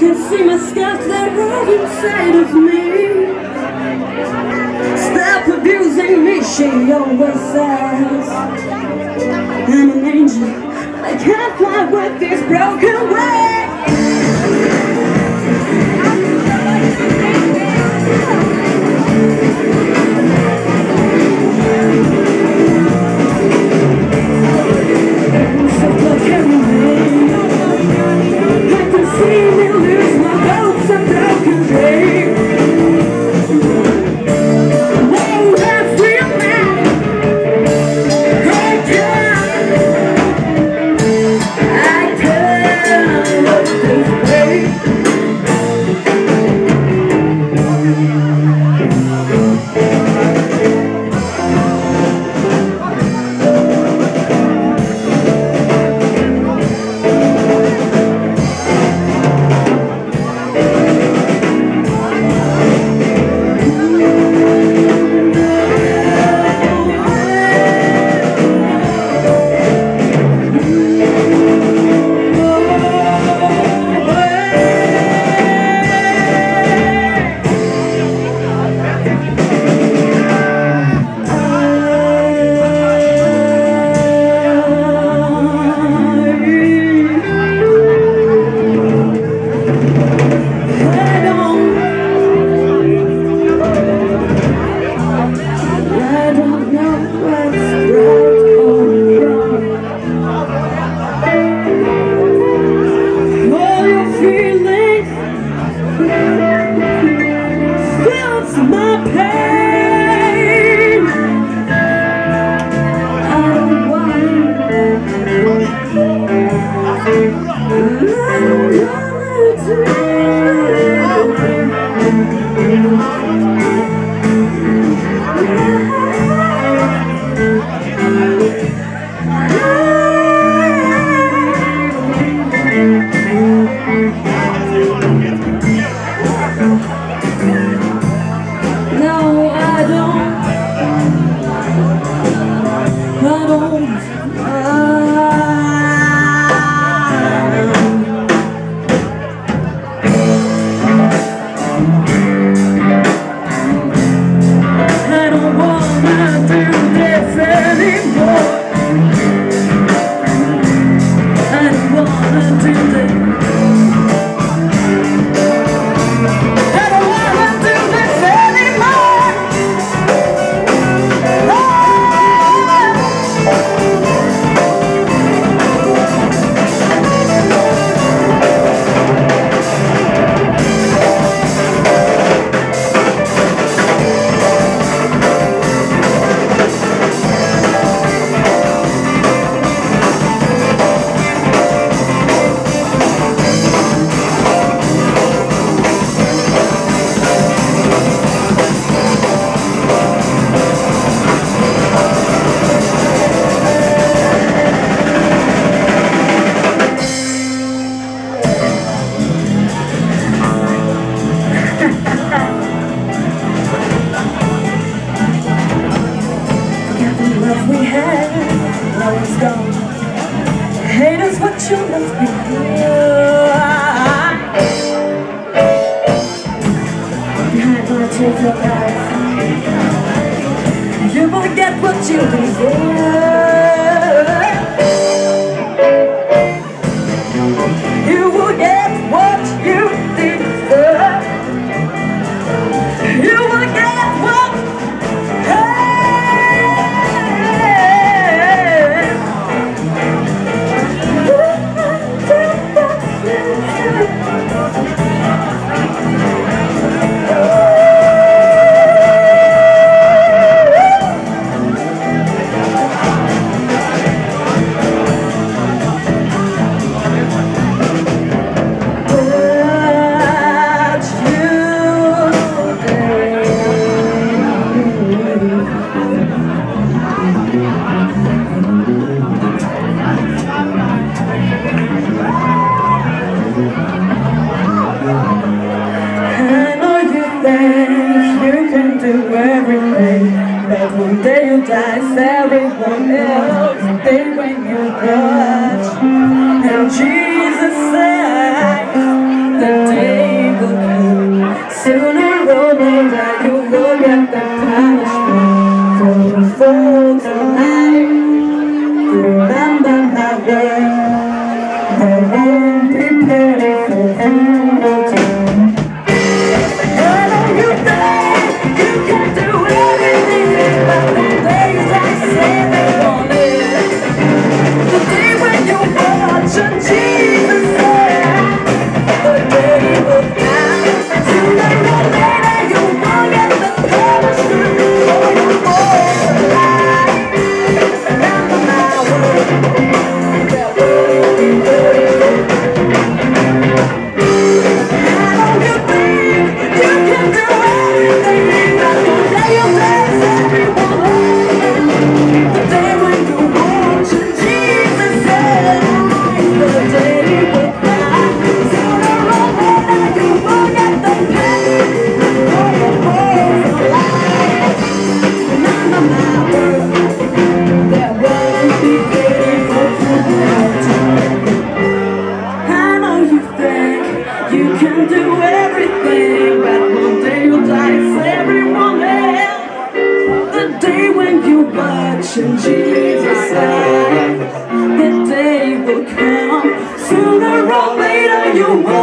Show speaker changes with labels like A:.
A: can see my scars that roll inside of me. Stop abusing me, she always says. I'm an angel, I can't fly with this broken wings your You will get what you deserve when you. touch And Jesus said The day come Sooner or later You will get the punishment For the faults of life Remember You can do everything, but one day you'll die for everyone. The day when you watch and Jesus dies, the day will come. Sooner or later you will.